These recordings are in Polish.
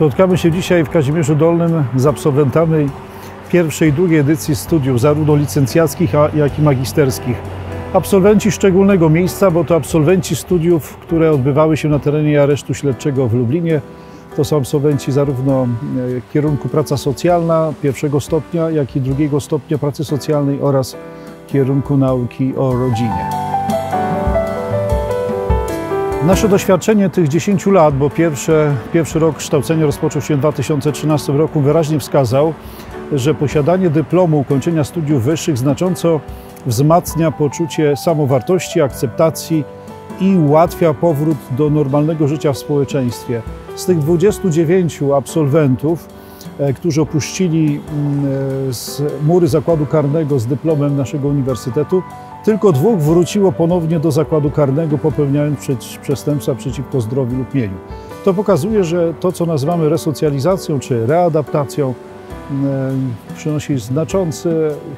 Spotkamy się dzisiaj w Kazimierzu Dolnym z absolwentami pierwszej i drugiej edycji studiów, zarówno licencjackich, jak i magisterskich. Absolwenci szczególnego miejsca, bo to absolwenci studiów, które odbywały się na terenie aresztu śledczego w Lublinie. To są absolwenci zarówno e, kierunku praca socjalna pierwszego stopnia, jak i drugiego stopnia pracy socjalnej oraz kierunku nauki o rodzinie. Nasze doświadczenie tych 10 lat, bo pierwsze, pierwszy rok kształcenia rozpoczął się w 2013 roku, wyraźnie wskazał, że posiadanie dyplomu ukończenia studiów wyższych znacząco wzmacnia poczucie samowartości, akceptacji i ułatwia powrót do normalnego życia w społeczeństwie. Z tych 29 absolwentów, e, którzy opuścili mm, e, mury zakładu karnego z dyplomem naszego uniwersytetu, tylko dwóch wróciło ponownie do zakładu karnego, popełniając przestępstwa przeciwko zdrowiu lub mieniu. To pokazuje, że to, co nazywamy resocjalizacją czy readaptacją, przynosi znaczące,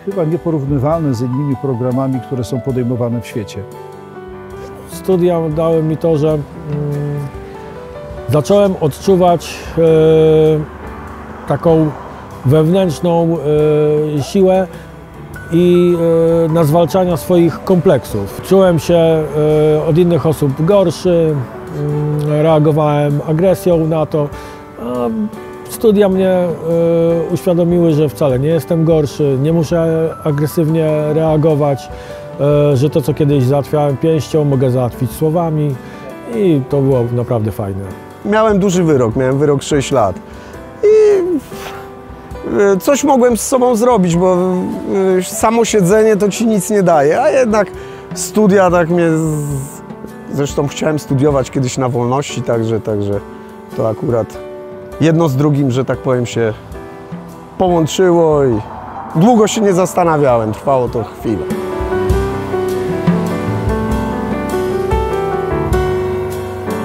chyba nieporównywalne z innymi programami, które są podejmowane w świecie. Studia dały mi to, że mm, zacząłem odczuwać e, taką wewnętrzną e, siłę i e, na zwalczania swoich kompleksów. Czułem się e, od innych osób gorszy, mm, reagowałem agresją na to. Studia mnie e, uświadomiły, że wcale nie jestem gorszy, nie muszę agresywnie reagować, że to, co kiedyś załatwiałem pięścią, mogę załatwić słowami i to było naprawdę fajne. Miałem duży wyrok, miałem wyrok 6 lat. I coś mogłem z sobą zrobić, bo e, samo siedzenie to ci nic nie daje, a jednak studia tak mnie... Zresztą chciałem studiować kiedyś na wolności, także, także to akurat jedno z drugim, że tak powiem, się połączyło i długo się nie zastanawiałem, trwało to chwilę.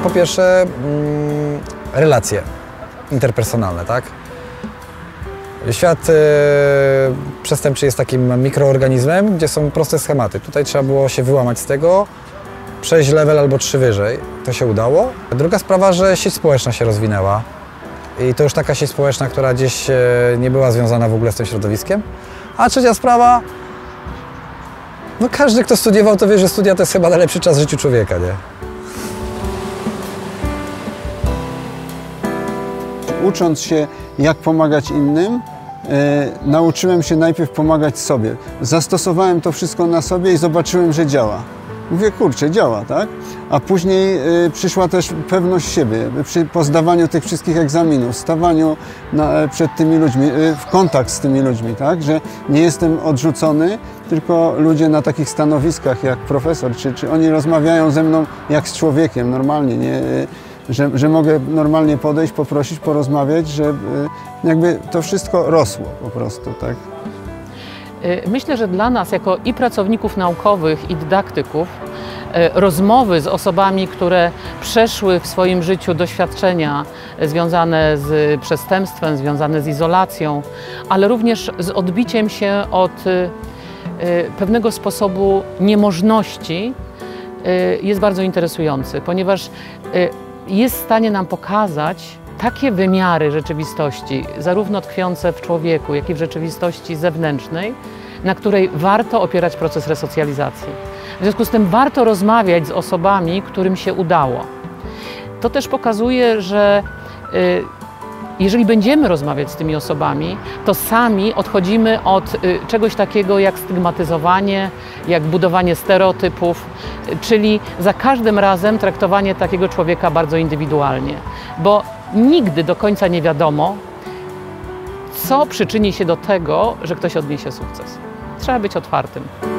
Po pierwsze, mm, relacje interpersonalne, tak? Świat e, przestępczy jest takim mikroorganizmem, gdzie są proste schematy. Tutaj trzeba było się wyłamać z tego, przejść level albo trzy wyżej. To się udało. Druga sprawa, że sieć społeczna się rozwinęła. I to już taka sieć społeczna, która gdzieś e, nie była związana w ogóle z tym środowiskiem. A trzecia sprawa, no każdy, kto studiował, to wie, że studia to jest chyba najlepszy czas w życiu człowieka, nie? Ucząc się, jak pomagać innym, nauczyłem się najpierw pomagać sobie. Zastosowałem to wszystko na sobie i zobaczyłem, że działa. Mówię, kurczę, działa, tak? A później y, przyszła też pewność siebie przy, po zdawaniu tych wszystkich egzaminów, stawaniu na, e, przed tymi ludźmi, y, w kontakt z tymi ludźmi, tak? Że nie jestem odrzucony, tylko ludzie na takich stanowiskach jak profesor, czy, czy oni rozmawiają ze mną jak z człowiekiem, normalnie, nie? Y, że, że mogę normalnie podejść, poprosić, porozmawiać, że jakby to wszystko rosło po prostu, tak? Y, myślę, że dla nas, jako i pracowników naukowych, i dydaktyków, y, rozmowy z osobami, które przeszły w swoim życiu doświadczenia związane z przestępstwem, związane z izolacją, ale również z odbiciem się od y, pewnego sposobu niemożności, jest bardzo interesujący, ponieważ jest w stanie nam pokazać, takie wymiary rzeczywistości, zarówno tkwiące w człowieku, jak i w rzeczywistości zewnętrznej, na której warto opierać proces resocjalizacji. W związku z tym warto rozmawiać z osobami, którym się udało. To też pokazuje, że y, jeżeli będziemy rozmawiać z tymi osobami, to sami odchodzimy od y, czegoś takiego jak stygmatyzowanie, jak budowanie stereotypów, czyli za każdym razem traktowanie takiego człowieka bardzo indywidualnie, bo nigdy do końca nie wiadomo, co przyczyni się do tego, że ktoś odniesie sukces. Trzeba być otwartym.